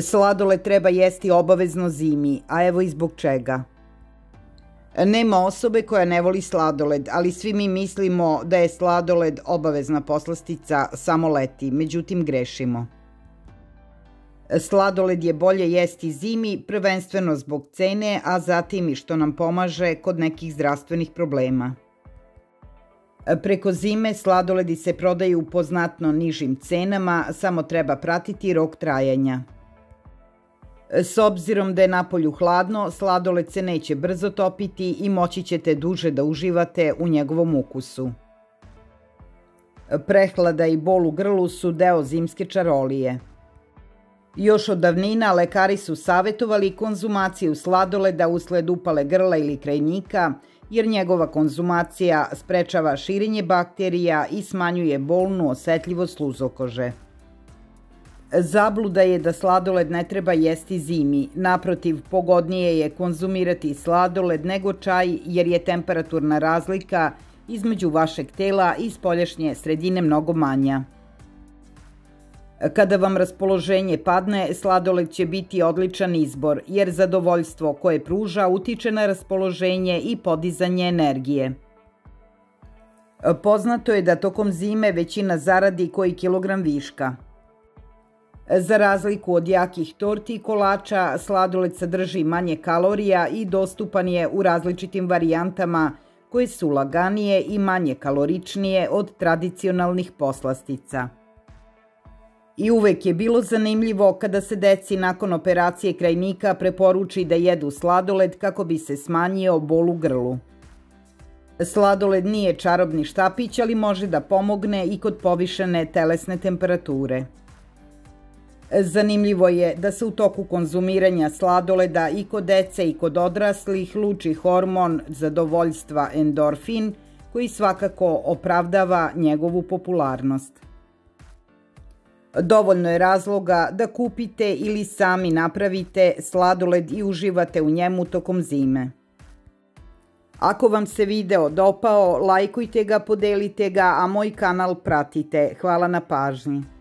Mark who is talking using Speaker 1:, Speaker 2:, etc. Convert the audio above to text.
Speaker 1: Sladole treba jesti obavezno zimi, a evo i zbog čega. Nema osobe koja ne voli sladoled, ali svi mi mislimo da je sladoled obavezna poslastica samo leti, međutim grešimo. Sladoled je bolje jesti zimi, prvenstveno zbog cene, a zatim i što nam pomaže kod nekih zdravstvenih problema. Preko zime sladoledi se prodaju po znatno nižim cenama, samo treba pratiti rok trajanja. S obzirom da je napolju hladno, sladoled se neće brzo topiti i moći ćete duže da uživate u njegovom ukusu. Prehlada i bol u grlu su deo zimske čarolije. Još od davnina lekari su savjetovali konzumaciju sladoleda usled upale grla ili krajnika, jer njegova konzumacija sprečava širenje bakterija i smanjuje bolnu osetljivost sluzokože. Zabluda je da sladoled ne treba jesti zimi, naprotiv pogodnije je konzumirati sladoled nego čaj jer je temperaturna razlika između vašeg tela i spoljašnje sredine mnogo manja. Kada vam raspoloženje padne, sladoled će biti odličan izbor, jer zadovoljstvo koje pruža utiče na raspoloženje i podizanje energije. Poznato je da tokom zime većina zaradi koji kilogram viška. Za razliku od jakih torti i kolača, sladoled sadrži manje kalorija i dostupan je u različitim varijantama koje su laganije i manje kaloričnije od tradicionalnih poslastica. I uvek je bilo zanimljivo kada se deci nakon operacije krajnika preporuči da jedu sladoled kako bi se smanjio bol u grlu. Sladoled nije čarobni štapić, ali može da pomogne i kod povišene telesne temperature. Zanimljivo je da se u toku konzumiranja sladoleda i kod dece i kod odraslih luči hormon zadovoljstva endorfin, koji svakako opravdava njegovu popularnost. Dovoljno je razloga da kupite ili sami napravite sladoled i uživate u njemu tokom zime. Ako vam se video dopao, lajkujte ga, podelite ga, a moj kanal pratite. Hvala na pažnji.